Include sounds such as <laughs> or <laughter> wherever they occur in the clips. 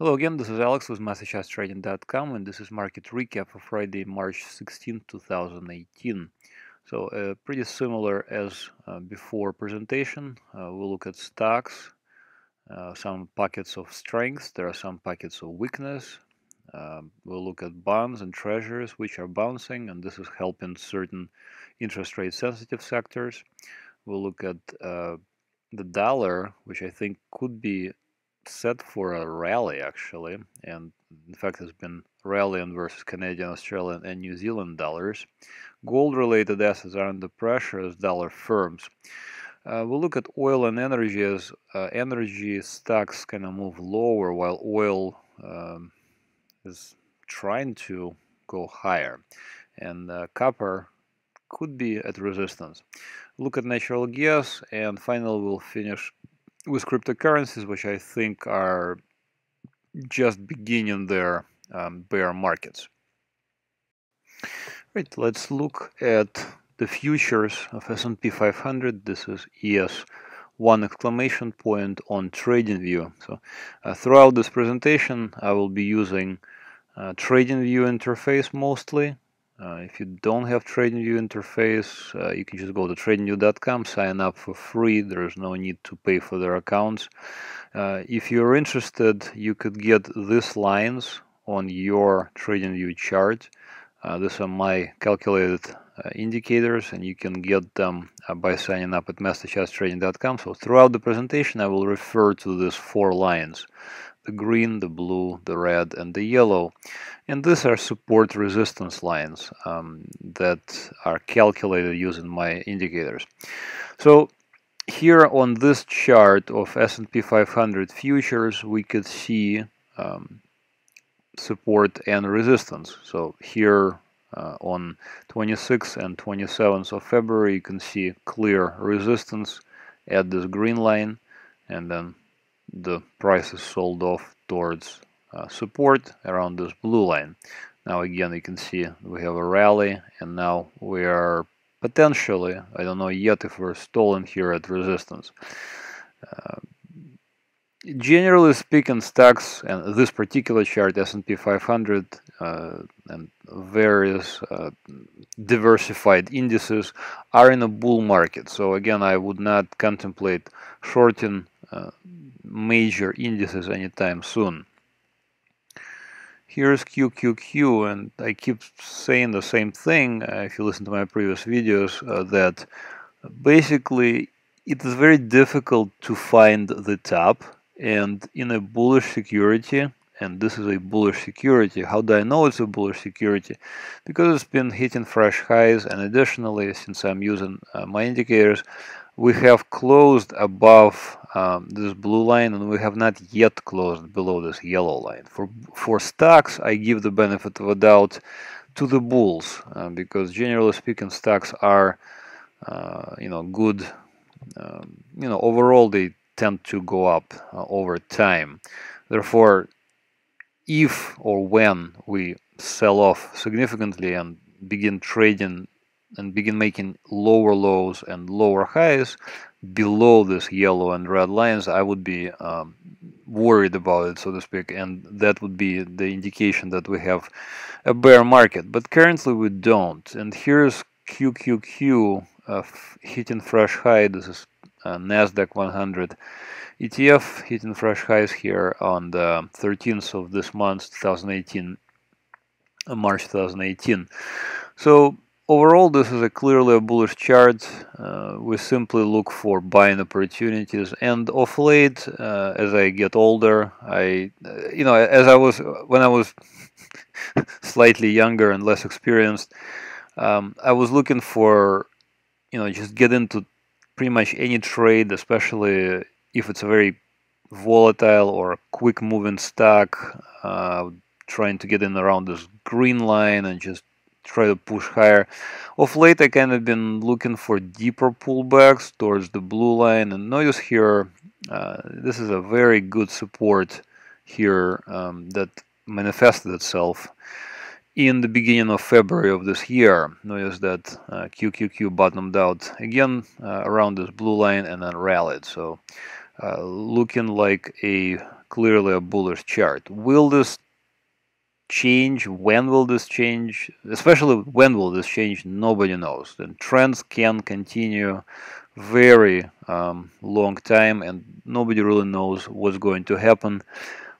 Hello again, this is Alex with MasterChartsTrading.com and this is market recap for Friday, March 16, 2018. So uh, pretty similar as uh, before presentation. Uh, we'll look at stocks, uh, some pockets of strength, there are some pockets of weakness. Um, we'll look at bonds and treasuries which are bouncing and this is helping certain interest rate sensitive sectors. We'll look at uh, the dollar, which I think could be set for a rally actually, and in fact has been rallying versus Canadian, Australian, and New Zealand dollars. Gold-related assets are under pressure as dollar firms. Uh, we'll look at oil and energy as uh, energy stocks kind of move lower while oil um, is trying to go higher, and uh, copper could be at resistance. Look at natural gas, and finally we'll finish with cryptocurrencies, which I think are just beginning their um, bear markets. Right, let's look at the futures of S&P 500. This is ES one exclamation point on TradingView. So uh, throughout this presentation, I will be using uh, TradingView interface mostly. Uh, if you don't have TradingView interface, uh, you can just go to tradingview.com, sign up for free. There is no need to pay for their accounts. Uh, if you're interested, you could get these lines on your TradingView chart. Uh, these are my calculated uh, indicators, and you can get them by signing up at masterchartstrading.com. So throughout the presentation, I will refer to these four lines the green, the blue, the red, and the yellow. And these are support resistance lines um, that are calculated using my indicators. So here on this chart of S&P 500 futures, we could see um, support and resistance. So here uh, on 26th and 27th of February, you can see clear resistance at this green line, and then the price is sold off towards uh, support around this blue line. Now again you can see we have a rally and now we are potentially, I don't know yet if we're stalling here at resistance. Uh, generally speaking stocks and this particular chart S&P 500 uh, and various uh, diversified indices are in a bull market so again I would not contemplate shorting major indices anytime soon. Here's QQQ, and I keep saying the same thing uh, if you listen to my previous videos uh, that basically it is very difficult to find the top and in a bullish security and this is a bullish security. How do I know it's a bullish security? Because it's been hitting fresh highs and additionally since I'm using uh, my indicators we have closed above um, this blue line and we have not yet closed below this yellow line. For, for stocks, I give the benefit of a doubt to the bulls uh, because generally speaking, stocks are, uh, you know, good, um, you know, overall they tend to go up uh, over time. Therefore, if or when we sell off significantly and begin trading and begin making lower lows and lower highs below this yellow and red lines, I would be um, worried about it, so to speak, and that would be the indication that we have a bear market. But currently we don't. And here's QQQ uh, hitting fresh high. This is uh, Nasdaq 100 ETF hitting fresh highs here on the 13th of this month, 2018, uh, March 2018. So Overall, this is a clearly a bullish chart. Uh, we simply look for buying opportunities, and of late, uh, as I get older, I, uh, you know, as I was when I was <laughs> slightly younger and less experienced, um, I was looking for, you know, just get into pretty much any trade, especially if it's a very volatile or quick moving stock. Uh, trying to get in around this green line and just try to push higher. Of late, I kind of been looking for deeper pullbacks towards the blue line, and notice here, uh, this is a very good support here um, that manifested itself in the beginning of February of this year. Notice that uh, QQQ bottomed out again uh, around this blue line and then rallied. So uh, looking like a clearly a bullish chart. Will this change? When will this change? Especially when will this change? Nobody knows. The trends can continue very um, long time and nobody really knows what's going to happen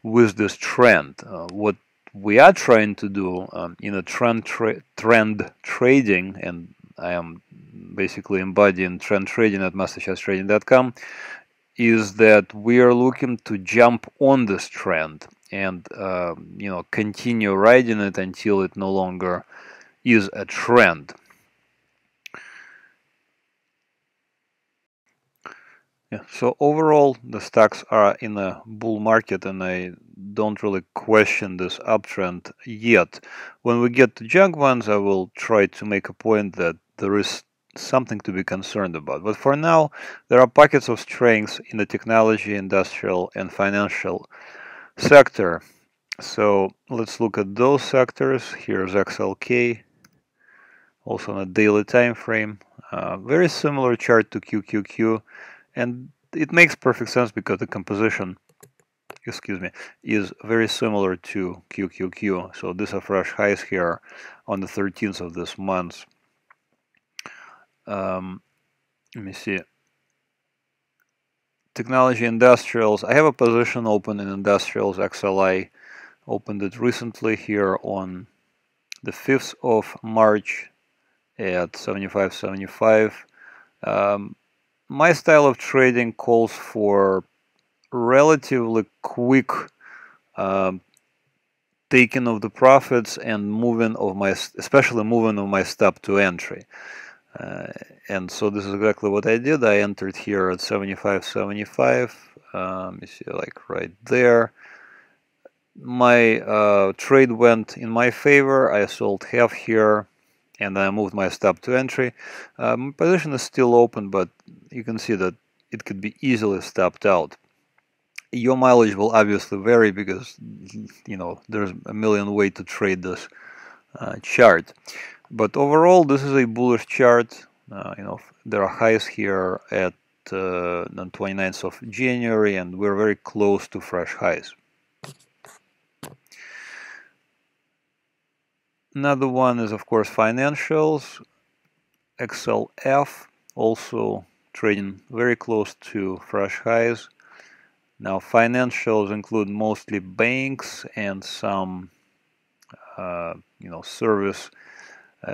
with this trend. Uh, what we are trying to do um, in a trend tra trend trading, and I am basically embodying trend trading at masterchartstrading.com, is that we are looking to jump on this trend and uh, you know continue riding it until it no longer is a trend. Yeah, so overall the stocks are in a bull market and I don't really question this uptrend yet. When we get to junk ones I will try to make a point that there is something to be concerned about. But for now there are pockets of strength in the technology, industrial and financial sector. So let's look at those sectors. Here's XLK, also on a daily time frame. Uh, very similar chart to QQQ and it makes perfect sense because the composition excuse me is very similar to QQQ so these are fresh highs here on the 13th of this month um, let me see. Technology industrials I have a position open in industrials XLI opened it recently here on the 5th of March at 75.75 um, my style of trading calls for relatively quick um, taking of the profits and moving of my especially moving of my stop to entry uh, and so this is exactly what I did I entered here at 75 75 um, you see like right there my uh, trade went in my favor I sold half here and I moved my stop to entry. Um, position is still open, but you can see that it could be easily stopped out. Your mileage will obviously vary because you know there's a million way to trade this uh, chart. But overall, this is a bullish chart. Uh, you know there are highs here at uh, the 29th of January, and we're very close to fresh highs. Another one is of course financials, XLF, also trading very close to fresh highs. Now financials include mostly banks and some uh, you know service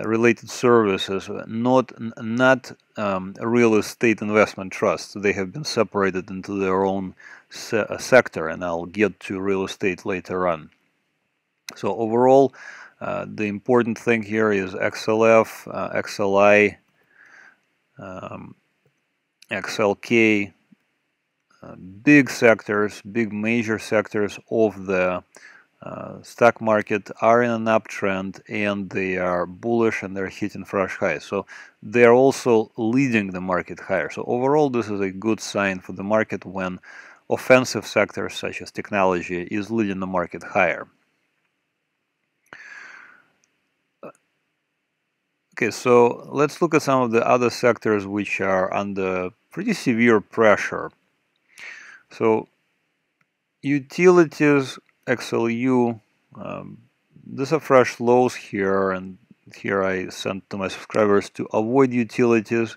related services, not not um, real estate investment trusts. They have been separated into their own se sector, and I'll get to real estate later on. So overall, uh, the important thing here is XLF, uh, XLI, um, XLK, uh, big sectors, big major sectors of the uh, stock market are in an uptrend and they are bullish and they're hitting fresh highs. So they're also leading the market higher. So overall, this is a good sign for the market when offensive sectors such as technology is leading the market higher. Okay, so let's look at some of the other sectors which are under pretty severe pressure. So utilities, XLU, um, these are fresh lows here, and here I sent to my subscribers to avoid utilities.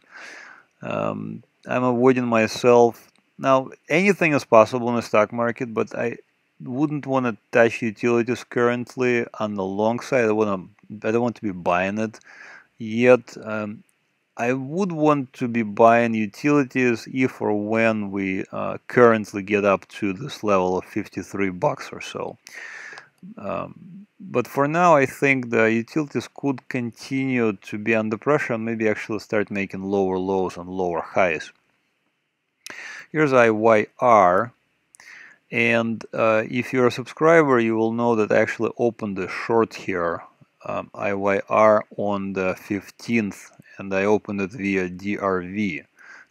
Um, I'm avoiding myself. Now, anything is possible in the stock market, but I wouldn't want to touch utilities currently on the long side. I want to. I don't want to be buying it yet um, I would want to be buying utilities if or when we uh, currently get up to this level of 53 bucks or so. Um, but for now, I think the utilities could continue to be under pressure and maybe actually start making lower lows and lower highs. Here's IYR. And uh, if you're a subscriber, you will know that I actually opened a short here um, IYR on the 15th and I opened it via DRV.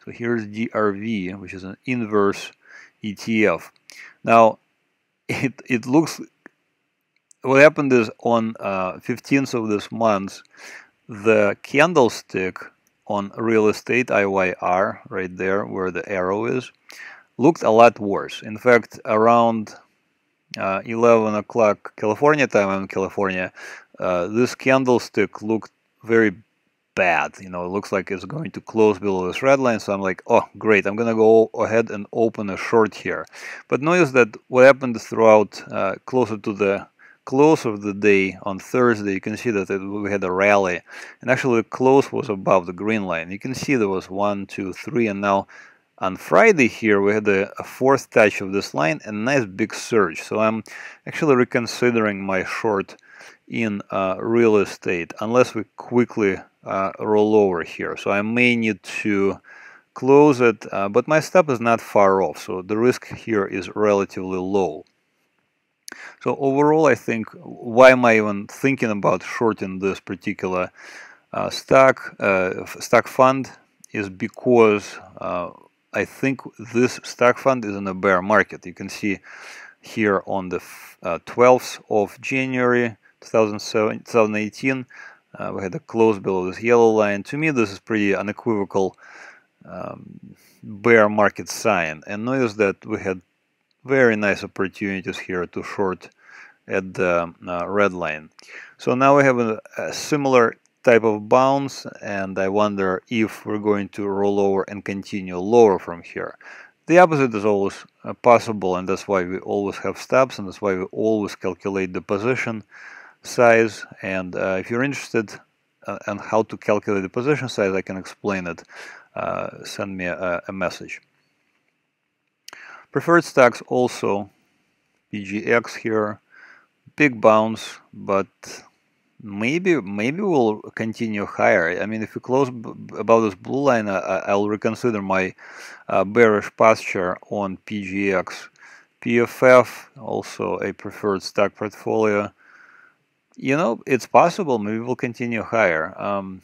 So here's DRV, which is an inverse ETF. Now, it, it looks, what happened is on uh, 15th of this month, the candlestick on real estate IYR, right there where the arrow is, looked a lot worse. In fact, around uh, 11 o'clock California time, I'm in California, uh, this candlestick looked very bad. You know, it looks like it's going to close below this red line. So I'm like, oh, great. I'm going to go ahead and open a short here. But notice that what happened throughout uh, closer to the close of the day on Thursday, you can see that it, we had a rally. And actually the close was above the green line. You can see there was one, two, three, and now on Friday here we had a, a, fourth touch of this line and a nice big surge. So I'm actually reconsidering my short in uh, real estate unless we quickly uh, roll over here. So I may need to close it, uh, but my stop is not far off, so the risk here is relatively low. So overall, I think, why am I even thinking about shorting this particular uh, stock, uh, stock fund is because uh, I think this stock fund is in a bear market. You can see here on the 12th of January, 2018, uh, we had a close below this yellow line. To me, this is pretty unequivocal um, bear market sign. And notice that we had very nice opportunities here to short at the uh, red line. So now we have a, a, similar type of bounce and I wonder if we're going to roll over and continue lower from here. The opposite is always uh, possible and that's why we always have stops and that's why we always calculate the position size and uh, if you're interested uh, on how to calculate the position size I can explain it. Uh, send me a, a, message. Preferred stocks also PGX here big bounce but maybe maybe we'll continue higher. I mean if we close above this blue line I, will reconsider my uh, bearish posture on PGX PFF also a preferred stock portfolio you know, it's possible. Maybe we'll continue higher. Um,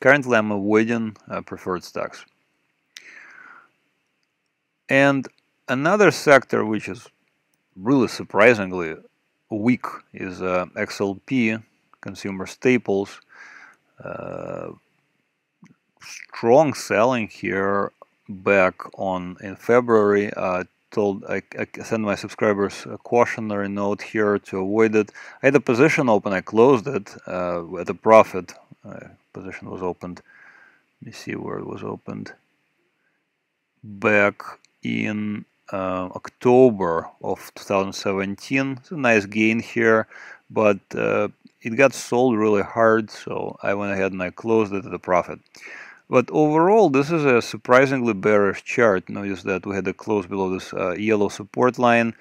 currently, I'm avoiding uh, preferred stocks. And another sector which is really surprisingly weak is uh, XLP, consumer staples. Uh, strong selling here back on in February uh, told I, I sent my subscribers a cautionary note here to avoid it. I had a position open, I closed it uh, at a profit. Uh, position was opened. Let me see where it was opened. Back in uh, October of 2017. It's a nice gain here, but uh, it got sold really hard, so I went ahead and I closed it at a profit. But overall, this is a surprisingly bearish chart. Notice that we had a close below this uh, yellow support line.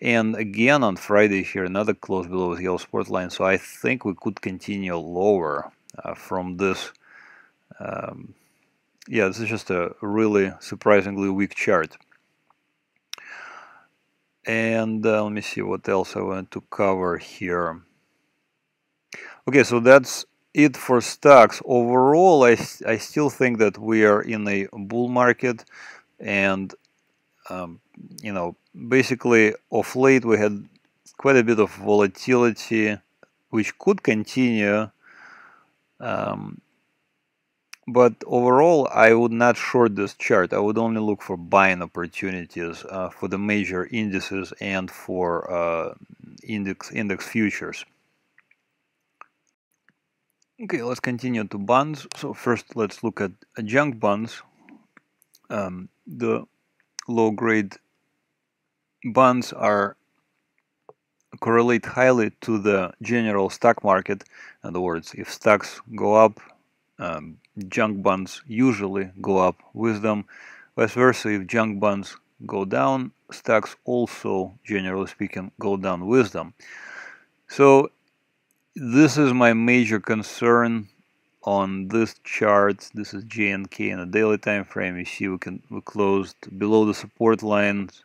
And again on Friday here, another close below this yellow support line. So I think we could continue lower uh, from this. Um, yeah, this is just a really surprisingly weak chart. And uh, let me see what else I want to cover here. Okay, so that's it for stocks. Overall, I, I still think that we are in a bull market and um, you know basically of late we had quite a bit of volatility which could continue um, but overall I would not short this chart I would only look for buying opportunities uh, for the major indices and for uh, index index futures Okay, let's continue to bonds. So first let's look at junk bonds. Um, the low-grade bonds are correlate highly to the general stock market. In other words, if stocks go up, um, junk bonds usually go up with them. Vice versa, if junk bonds go down, stocks also, generally speaking, go down with them. So this is my major concern on this chart. This is JNK in a daily time frame. You see we can we closed below the support lines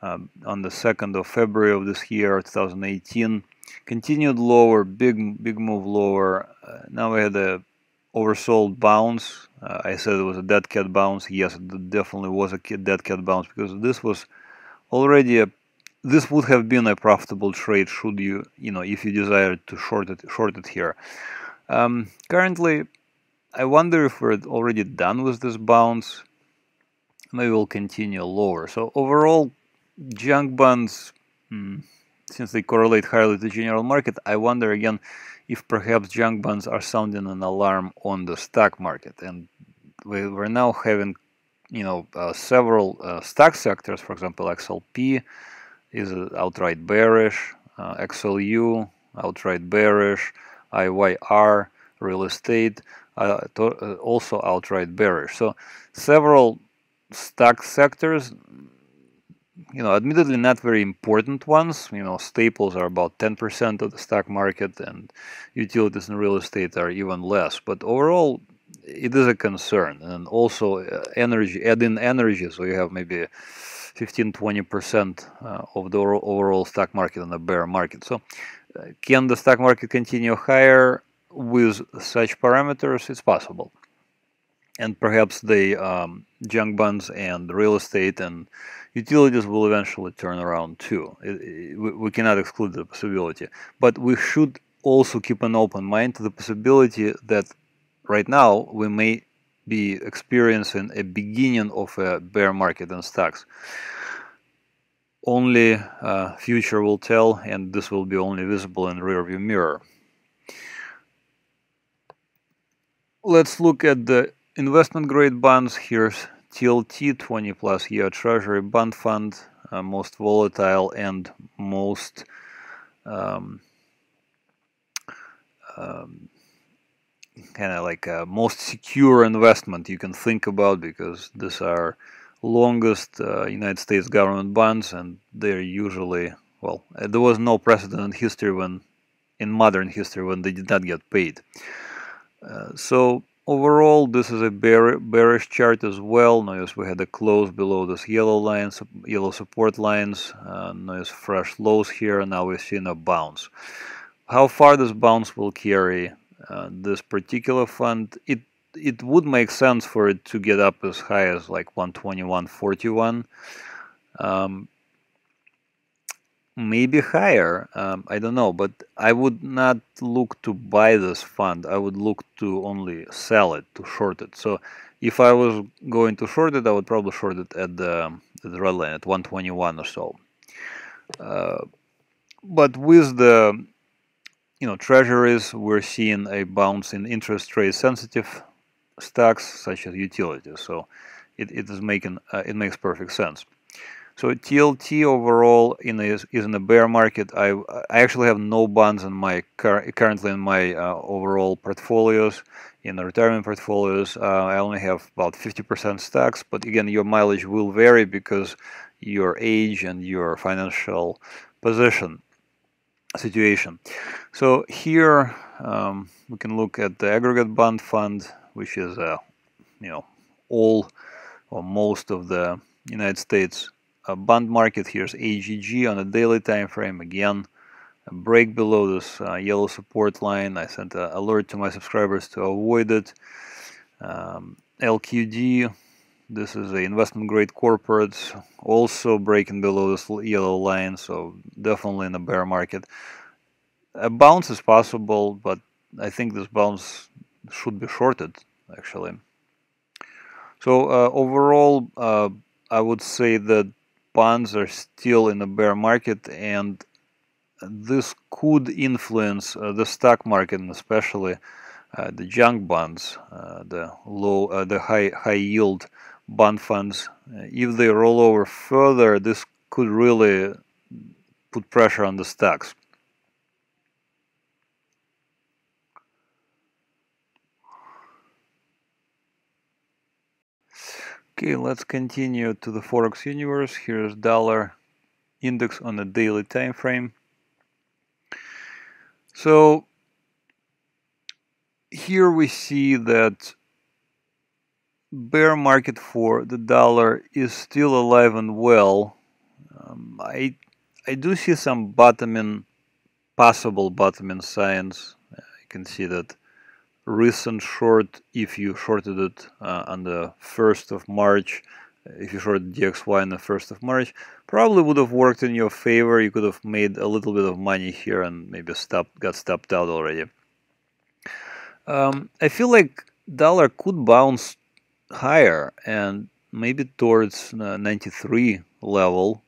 um, on the 2nd of February of this year, 2018. Continued lower, big big move lower. Uh, now we had a oversold bounce. Uh, I said it was a dead cat bounce. Yes, it definitely was a dead cat bounce because this was already a this would have been a profitable trade should you, you know, if you desired to short it, short it here. Um, currently, I wonder if we're already done with this bounce. maybe we'll continue lower. So overall, junk bonds, hmm, since they correlate highly to the general market, I wonder again if perhaps junk bonds are sounding an alarm on the stock market. And we, are now having, you know, uh, several uh, stock sectors, for example, XLP is outright bearish, uh, XLU outright bearish, IYR real estate uh, uh, also outright bearish. So several stock sectors you know, admittedly not very important ones. You know, staples are about 10% of the stock market, and utilities and real estate are even less. But overall, it is a concern. And also, uh, energy, add in energy, so you have maybe 15 20% uh, of the overall stock market in the bear market. So, uh, can the stock market continue higher with such parameters? It's possible. And perhaps the um, junk bonds and real estate and utilities will eventually turn around too. It, it, we cannot exclude the possibility. But we should also keep an open mind to the possibility that right now we may be experiencing a beginning of a bear market in stocks. Only uh, future will tell, and this will be only visible in rearview mirror. Let's look at the investment grade bonds. Here's TLT 20 plus year Treasury bond fund, uh, most volatile and most um, um, kind of like a most secure investment you can think about because these are longest uh, United States government bonds and they're usually well uh, there was no precedent in history when in modern history when they did not get paid. Uh, so overall this is a bear, bearish chart as well. Notice we had a close below this yellow lines yellow support lines uh, notice fresh lows here and now we're seeing a bounce. How far this bounce will carry uh, this particular fund, it it would make sense for it to get up as high as like 121.41. Um, maybe higher, um, I don't know, but I would not look to buy this fund. I would look to only sell it, to short it. So if I was going to short it, I would probably short it at the, at the red line at 121 or so. Uh, but with the you know, treasuries, we're seeing a bounce in interest rate sensitive stocks such as utilities. So it, it is making uh, it makes perfect sense. So TLT overall in a, is in a bear market. I I actually have no bonds in my currently in my uh, overall portfolios in the retirement portfolios. Uh, I only have about 50% stocks, but again, your mileage will vary because your age and your financial position situation. So here um, we can look at the aggregate bond fund, which is uh, you know all or most of the United States uh, bond market. Here's AGG on a daily time frame again. A break below this uh, yellow support line. I sent an alert to my subscribers to avoid it. Um, LQD this is a investment grade corporate, also breaking below this yellow line, so definitely in a bear market. A bounce is possible, but I think this bounce should be shorted actually. So uh, overall, uh, I would say that bonds are still in a bear market, and this could influence uh, the stock market, especially uh, the junk bonds, uh, the low, uh, the high high yield bond funds, uh, if they roll over further, this could really put pressure on the stocks. Okay, let's continue to the Forex universe. Here's dollar index on a daily time frame. So here we see that bear market for the dollar is still alive and well. Um, I I do see some bottoming, possible bottoming signs. You can see that recent short, if you shorted it uh, on the 1st of March, if you shorted DXY on the 1st of March, probably would have worked in your favor. You could have made a little bit of money here and maybe stopped, got stopped out already. Um, I feel like dollar could bounce higher and maybe towards uh, 93 level.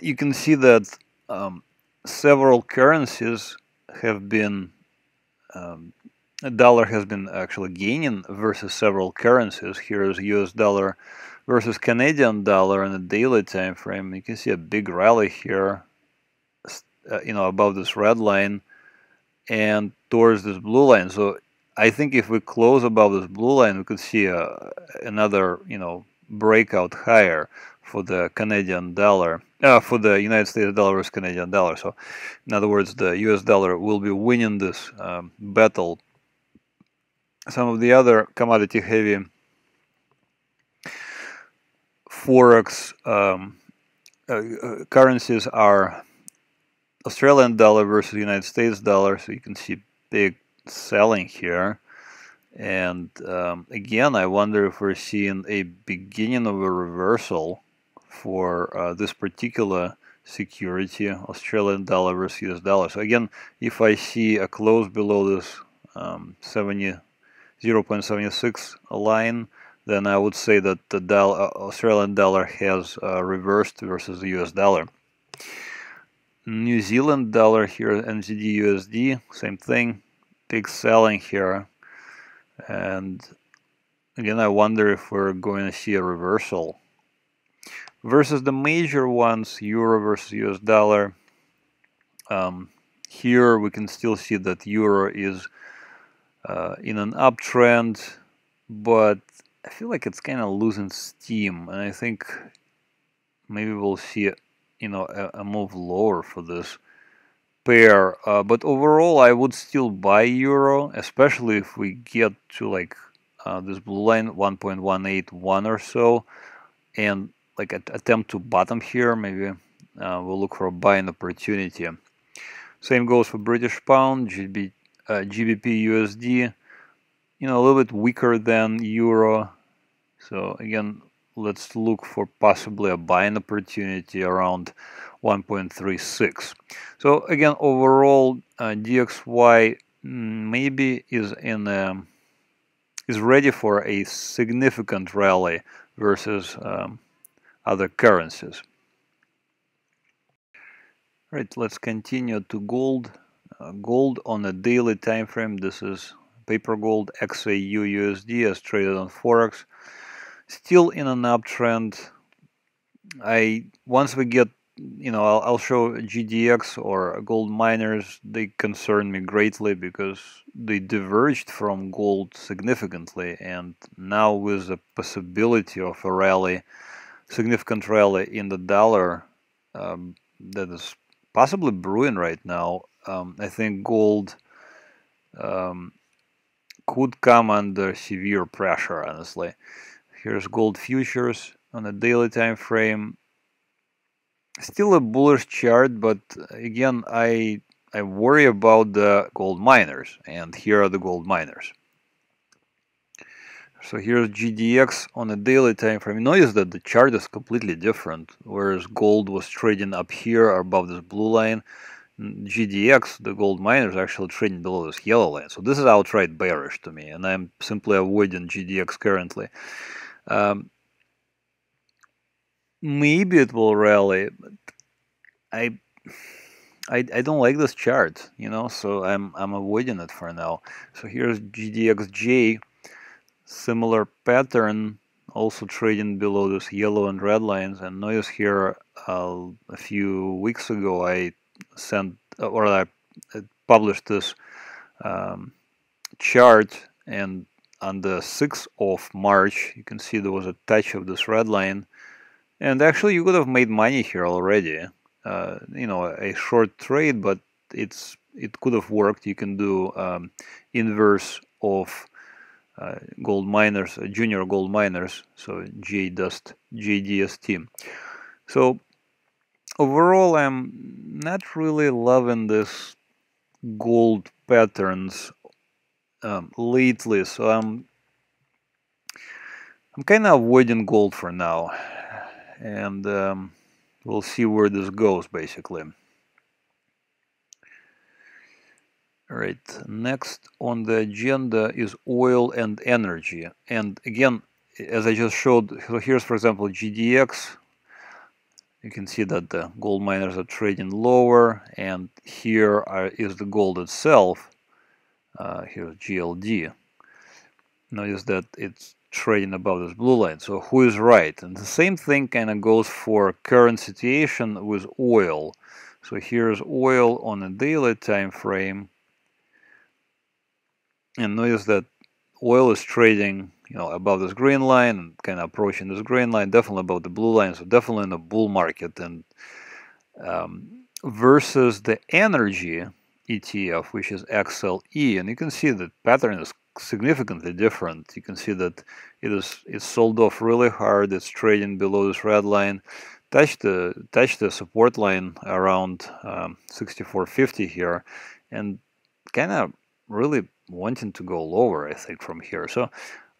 You can see that um, several currencies have been um, dollar has been actually gaining versus several currencies. Here is US dollar versus Canadian dollar in a daily time frame. You can see a big rally here, uh, you know, above this red line and towards this blue line. So I think if we close above this blue line, we could see a, another, you know, breakout higher for the Canadian dollar, uh, for the United States dollar versus Canadian dollar. So, in other words, the US dollar will be winning this um, battle. Some of the other commodity heavy forex um, uh, uh, currencies are Australian dollar versus United States dollar. So you can see big selling here. And um, again, I wonder if we're seeing a beginning of a reversal for uh, this particular security, Australian dollar versus US dollar. So again, if I see a close below this um, 70, 0.76 line, then I would say that the uh, Australian dollar has uh, reversed versus the US dollar. New Zealand dollar here, NZD USD, same thing, big selling here. And again, I wonder if we're going to see a reversal. Versus the major ones, Euro versus US dollar. Um, here we can still see that Euro is uh, in an uptrend, but I feel like it's kind of losing steam, and I think maybe we'll see you know a, a move lower for this pair uh, but overall I would still buy euro especially if we get to like uh, this blue line 1.181 or so and like attempt to bottom here maybe uh, we'll look for a buying opportunity. Same goes for British pound GB, uh, GBP USD you know a little bit weaker than euro. So again let's look for possibly a buying opportunity around 1.36 so again overall uh, DXY mm, maybe is in a, is ready for a significant rally versus um, other currencies. Right let's continue to gold. Uh, gold on a daily time frame this is paper gold XAU USD as traded on Forex. Still in an uptrend. I once we get, you know, I'll, I'll show GDX or gold miners. They concern me greatly because they diverged from gold significantly, and now with the possibility of a rally, significant rally in the dollar um, that is possibly brewing right now. Um, I think gold um, could come under severe pressure, honestly. Here's gold futures on a daily time frame. Still a bullish chart, but again, I I worry about the gold miners, and here are the gold miners. So here's GDX on a daily time frame. Notice that the chart is completely different. Whereas gold was trading up here above this blue line, GDX, the gold miners, actually trading below this yellow line. So this is outright bearish to me, and I'm simply avoiding GDX currently. Um, maybe it will rally, but I, I, I don't like this chart, you know, so I'm I'm avoiding it for now. So here's GDXJ, similar pattern, also trading below this yellow and red lines. And notice here, uh, a few weeks ago, I sent or I published this um, chart and on the 6th of March, you can see there was a touch of this red line. And actually, you could have made money here already. Uh, you know, a short trade, but it's it could have worked. You can do um, inverse of uh, gold miners, uh, junior gold miners, so JDust, JDST. So overall, I'm not really loving this gold patterns um, lately, so I'm I'm kind of avoiding gold for now, and um, we'll see where this goes basically. All right, next on the agenda is oil and energy, and again, as I just showed, so here's for example GDX. You can see that the gold miners are trading lower, and here are, is the gold itself. Uh, here's GLD. Notice that it's trading above this blue line. So who is right? And the same thing kind of goes for current situation with oil. So here's oil on a daily time frame. And notice that oil is trading you know above this green line and kind of approaching this green line, definitely above the blue line, so definitely in a bull market. And um, versus the energy ETF, which is XLE, and you can see the pattern is significantly different. You can see that it is it's sold off really hard. It's trading below this red line. Touch the touch the support line around um, 64.50 here, and kind of really wanting to go lower. I think from here. So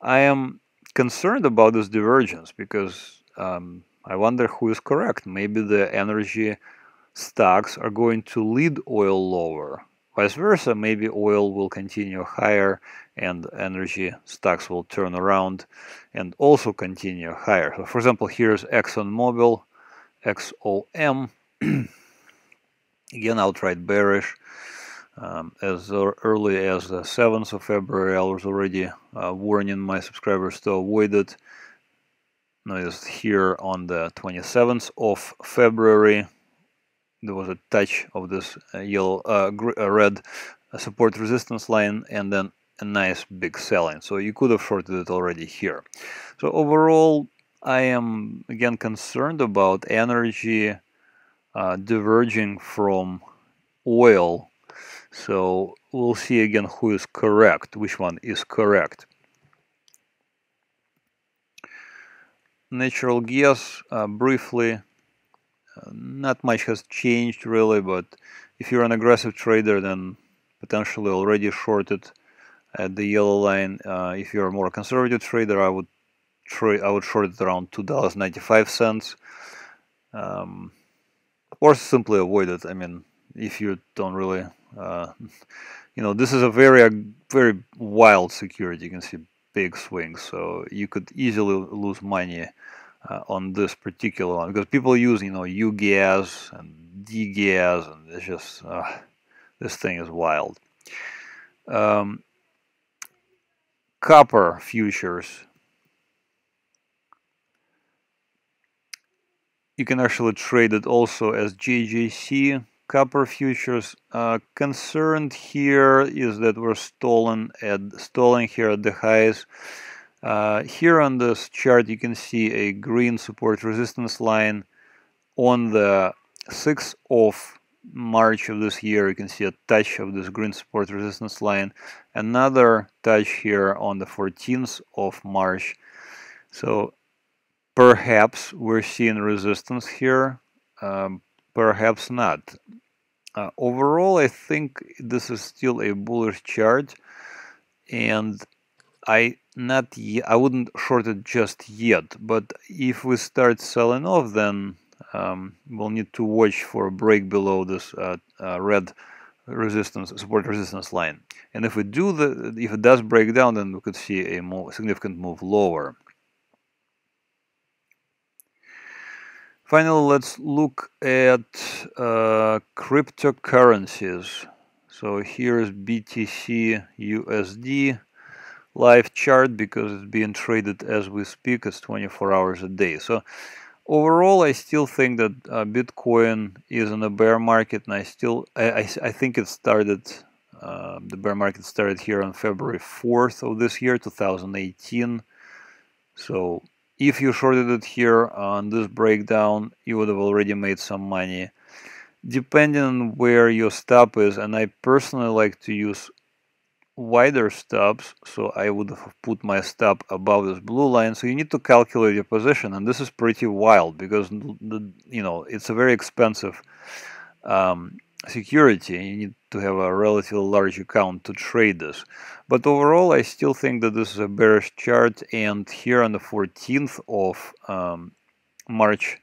I am concerned about this divergence because um, I wonder who is correct. Maybe the energy stocks are going to lead oil lower. Vice versa, maybe oil will continue higher and energy stocks will turn around and also continue higher. So for example, here's ExxonMobil, XOM, <clears throat> again outright bearish. Um, as early as the 7th of February, I was already uh, warning my subscribers to avoid it. Notice here on the 27th of February, there was a touch of this uh, yellow, uh, uh, red support resistance line, and then a nice big selling. So you could have shorted it already here. So overall, I am again concerned about energy uh, diverging from oil so we'll see again who is correct, which one is correct. Natural gas, uh, briefly, not much has changed really, but if you're an aggressive trader, then potentially already shorted at the yellow line. Uh, if you're a more conservative trader, I would trade. I would short it around two dollars ninety five cents, um, or simply avoid it. I mean, if you don't really uh, <laughs> you know, this is a very, very wild security. You can see big swings, so you could easily lose money uh, on this particular one because people use, you know, UGAZ and DGAZ, and it's just uh, this thing is wild. Um, copper futures. You can actually trade it also as JJC copper futures uh, concerned here is that we're stolen at stalling here at the highs. Uh, here on this chart you can see a green support resistance line on the 6th of March of this year. You can see a touch of this green support resistance line. Another touch here on the 14th of March. So perhaps we're seeing resistance here um, perhaps not. Uh, overall, I think this is still a bullish chart, and I not I wouldn't short it just yet. But if we start selling off, then um, we'll need to watch for a break below this uh, uh, red resistance support resistance line. And if we do the if it does break down, then we could see a more significant move lower. Finally, let's look at uh, cryptocurrencies. So here's BTC USD live chart because it's being traded as we speak. It's 24 hours a day. So overall, I still think that uh, Bitcoin is in a bear market, and I still I, I, I think it started. Uh, the bear market started here on February 4th of this year, 2018. So if you shorted it here on this breakdown you would have already made some money depending on where your stop is and I personally like to use wider stops so I would have put my stop above this blue line. So you need to calculate your position and this is pretty wild because the, you know it's a very expensive um, security you need to have a relatively large account to trade this. But overall I still think that this is a bearish chart and here on the 14th of um, March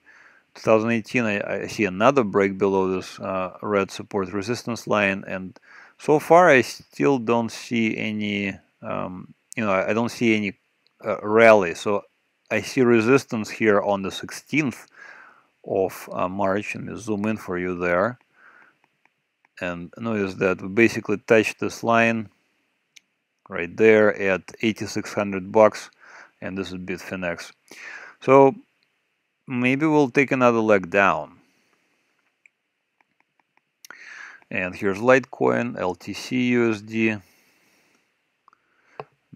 2018 I, I, see another break below this uh, red support resistance line and so far I still don't see any um, you know I don't see any uh, rally so I see resistance here on the 16th of uh, March. Let me zoom in for you there. And notice that we basically touched this line right there at 8600 bucks and this is Bitfinex. So maybe we'll take another leg down. And here's Litecoin, LTC USD,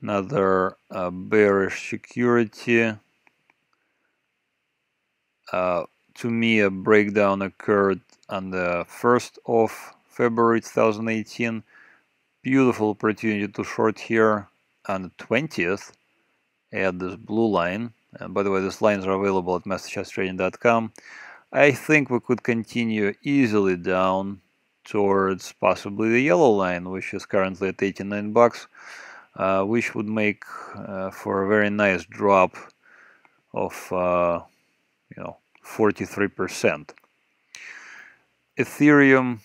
another uh, bearish security. Uh, to me, a breakdown occurred on the 1st of February 2018. Beautiful opportunity to short here on the 20th at this blue line. And by the way, these lines are available at masterchartstrading.com. I think we could continue easily down towards possibly the yellow line, which is currently at 89 bucks, uh, which would make uh, for a very nice drop of, uh, you know, 43%. Ethereum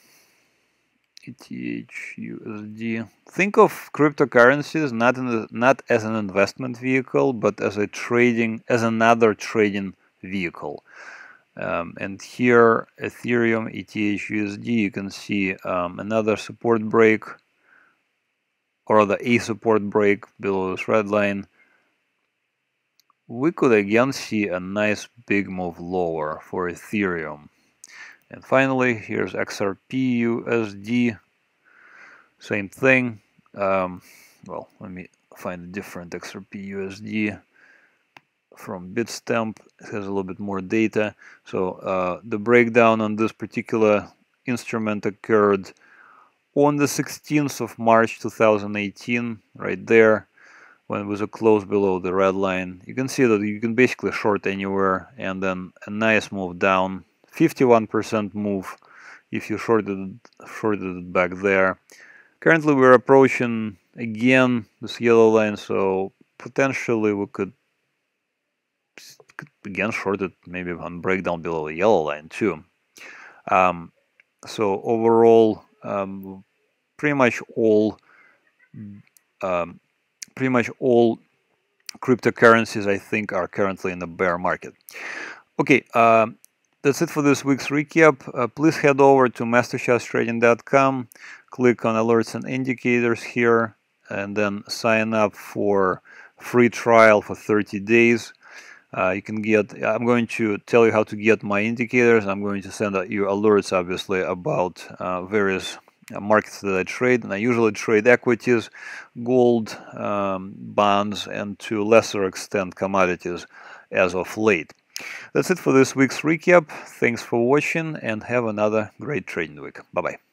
ETHUSD. Think of cryptocurrencies not in not as an investment vehicle, but as a trading, as another trading vehicle. Um, and here, Ethereum ETH, USD, you can see um, another support break, or rather a support break below this red line. We could again see a nice big move lower for Ethereum. And finally, here's XRP USD. Same thing. Um, well, let me find a different XRP USD from Bitstamp. It has a little bit more data. So uh, the breakdown on this particular instrument occurred on the 16th of March 2018, right there, when it was a close below the red line. You can see that you can basically short anywhere and then a nice move down 51% move if you shorted, shorted it back there. Currently we're approaching again this yellow line, so potentially we could, could again shorted maybe on breakdown below the yellow line too. Um, so overall, um, pretty much all um, pretty much all cryptocurrencies I think are currently in the bear market. Okay, um, that's it for this week's recap. Uh, please head over to masterchartstrading.com, click on alerts and indicators here, and then sign up for free trial for 30 days. Uh, you can get, I'm going to tell you how to get my indicators. I'm going to send you alerts, obviously, about uh, various uh, markets that I trade. And I usually trade equities, gold, um, bonds, and to lesser extent commodities as of late. That's it for this week's recap. Thanks for watching and have another great trading week. Bye bye.